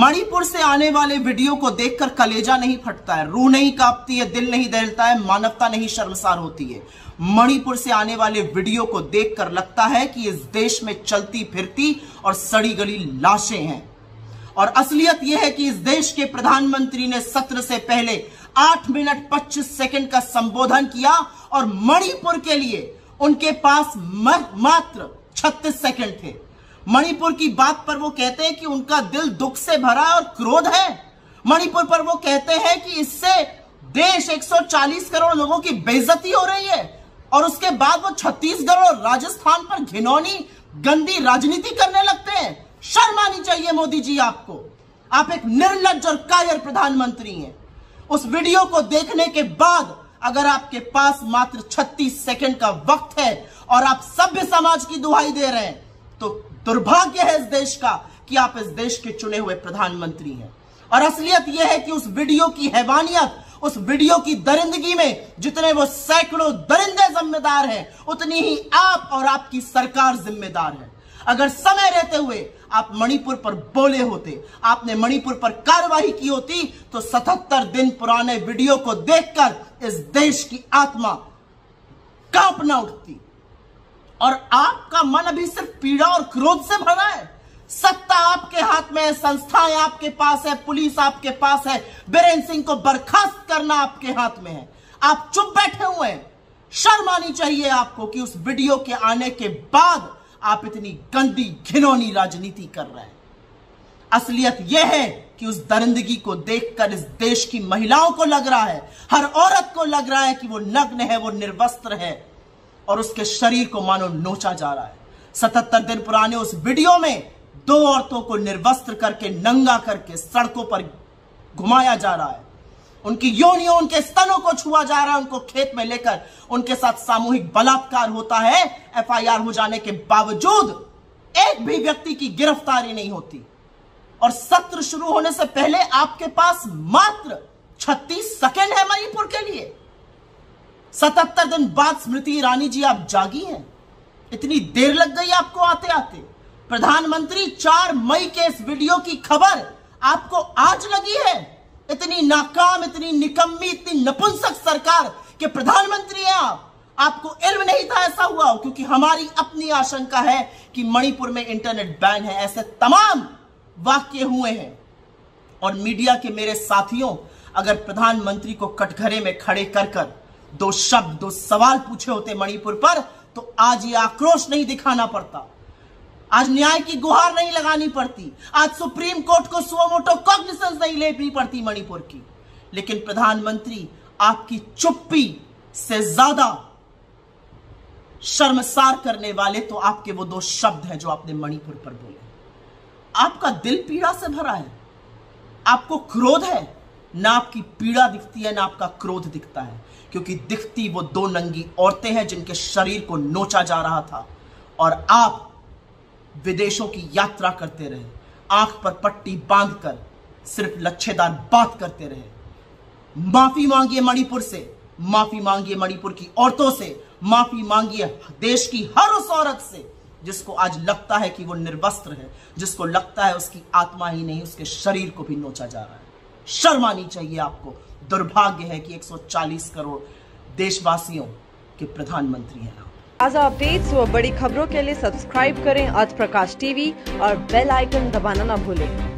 मणिपुर से आने वाले वीडियो को देखकर कलेजा नहीं फटता है रूह नहीं कांपती है, दिल नहीं दहलता है, मानवता नहीं शर्मसार होती है। मणिपुर से आने वाले वीडियो को देखकर लगता है कि इस देश में चलती फिरती और सड़ी गली लाशें हैं। और असलियत यह है कि इस देश के प्रधानमंत्री ने सत्र से पहले आठ मिनट 25 सेकंड का संबोधन किया और मणिपुर के लिए उनके पास मात्र 36 सेकंड थे। मणिपुर की बात पर वो कहते हैं कि उनका दिल दुख से भरा और क्रोध है। मणिपुर पर वो कहते हैं कि इससे देश 140 करोड़ लोगों की बेइज्जती हो रही है और उसके बाद वो छत्तीसगढ़ और राजस्थान पर घिनौनी, गंदी राजनीति करने लगते हैं। शर्म आनी चाहिए मोदी जी आपको। आप एक निर्लज और कायर प्रधानमंत्री हैं। उस वीडियो को देखने के बाद अगर आपके पास मात्र 36 सेकंड का वक्त है और आप सभ्य समाज की दुहाई दे रहे हैं तो दुर्भाग्य है इस देश का कि आप इस देश के चुने हुए प्रधानमंत्री हैं। और असलियत यह है कि उस वीडियो की हैवानियत, उस वीडियो की दरिंदगी में जितने वो सैकड़ों दरिंदे जिम्मेदार हैं, उतनी ही आप और आपकी सरकार जिम्मेदार है। अगर समय रहते हुए आप मणिपुर पर बोले होते, आपने मणिपुर पर कार्रवाई की होती तो 77 दिन पुराने वीडियो को देखकर इस देश की आत्मा कांपना उठती। और आपका मन अभी सिर्फ़ पीड़ा और क्रोध से भरा है। सत्ता आपके हाथ में है, संस्थाएँ आपके पास है, पुलिस आपके पास है। बीरेन सिंह को बर्खास्त करना आपके हाथ में है। आप चुप बैठे हुए हैं। शर्म आनी चाहिए आपको कि उस वीडियो के आने के बाद आप इतनी गंदी, घिनौनी राजनीति कर रहे हैं। असलियत यह है कि उस दरिंदगी को देखकर इस देश की महिलाओं को लग रहा है, हर औरत को लग रहा है कि वो नग्न है, वो निर्वस्त्र है। और उसके शरीर को मानो नोचा जा रहा है। सतहत्तर दिन पुराने उस वीडियो में दो औरतों को निर्वस्त्र करके, नंगा करके सड़कों पर घुमाया जा रहा है। उनकी योनियों, उनके स्तनों को छुआ जा रहा है, उनको खेत में लेकर उनके साथ सामूहिक बलात्कार होता है। एफआईआर हो जाने के बावजूद एक भी व्यक्ति की गिरफ्तारी नहीं होती। और सत्र शुरू होने से पहले आपके पास मात्र 36 सेकेंड है मणिपुर के लिए। सतहत्तर दिन बाद स्मृति ईरानी जी, आप जागी हैं। इतनी देर लग गई आपको आते आते प्रधानमंत्री, चार मई के इस वीडियो की खबर आपको आज लगी है। इतनी नाकाम, इतनी निकम्मी, इतनी नपुंसक सरकार के प्रधानमंत्री हैं आप। आपको इल्म नहीं था ऐसा हुआ, क्योंकि हमारी अपनी आशंका है कि मणिपुर में इंटरनेट बैन है। ऐसे तमाम वाक्य हुए हैं। और मीडिया के मेरे साथियों, अगर प्रधानमंत्री को कटघरे में खड़े कर कर दो शब्द, दो सवाल पूछे होते मणिपुर पर तो आज ये आक्रोश नहीं दिखाना पड़ता। आज न्याय की गुहार नहीं लगानी पड़ती। आज सुप्रीम कोर्ट को सुमोटो कॉग्निसेंस नहीं लेनी पड़ती मणिपुर की। लेकिन प्रधानमंत्री, आपकी चुप्पी से ज़्यादा शर्मसार करने वाले तो आपके वो दो शब्द हैं जो आपने मणिपुर पर बोले। आपका दिल पीड़ा से भरा है। आपको क्रोध है। ना आपकी पीड़ा दिखती है, ना आपका क्रोध दिखता है। क्योंकि दिखती वो दो नंगी औरतें हैं जिनके शरीर को नोचा जा रहा था। और आप विदेशों की यात्रा करते रहे। आँख पर पट्टी बांधकर, सिर्फ़ लच्छेदार बात करते रहे। माफ़ी मांगिए मणिपुर से, माफ़ी मांगिए मणिपुर की औरतों से, माफ़ी मांगिए देश की हर उस औरत से, जिसको आज लगता है कि वो निर्वस्त्र है, जिसको लगता है उसकी आत्मा ही नहीं, उसके शरीर को भी नोचा जा रहा है। शर्म आनी चाहिए आपको। दुर्भाग्य है कि 140 करोड़ देशवासियों के प्रधानमंत्री हैं ताज़ा अपडेट्स व बड़ी खबरों के लिए सब्सक्राइब करें आज प्रकाश टीवी और बेल आइकन दबाना ना भूलें।